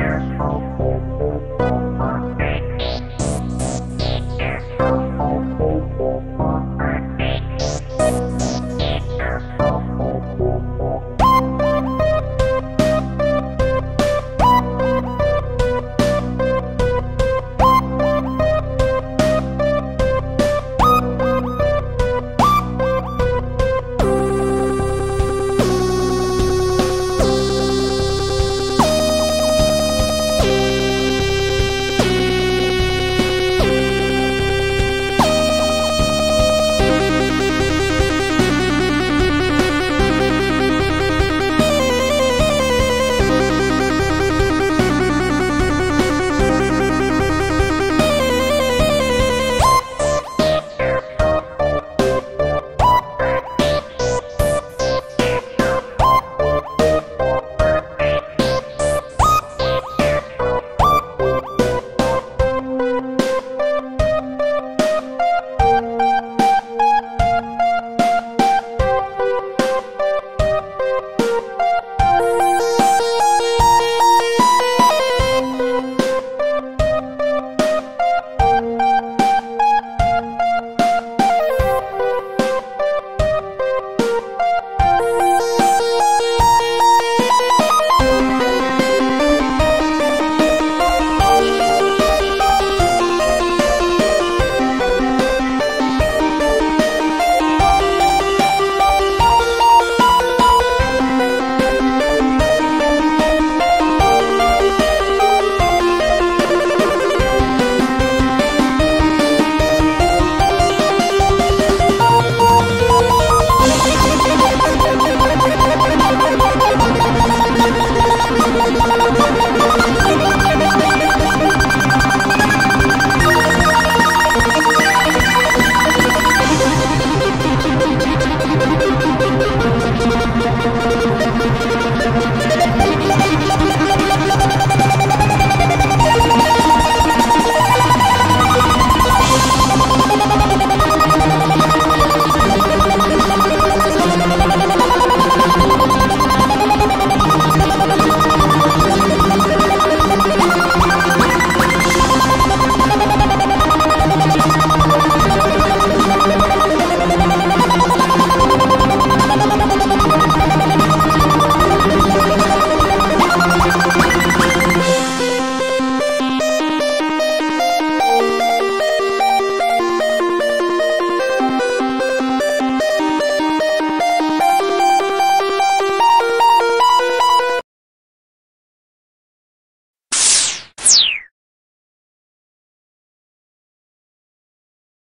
Yes.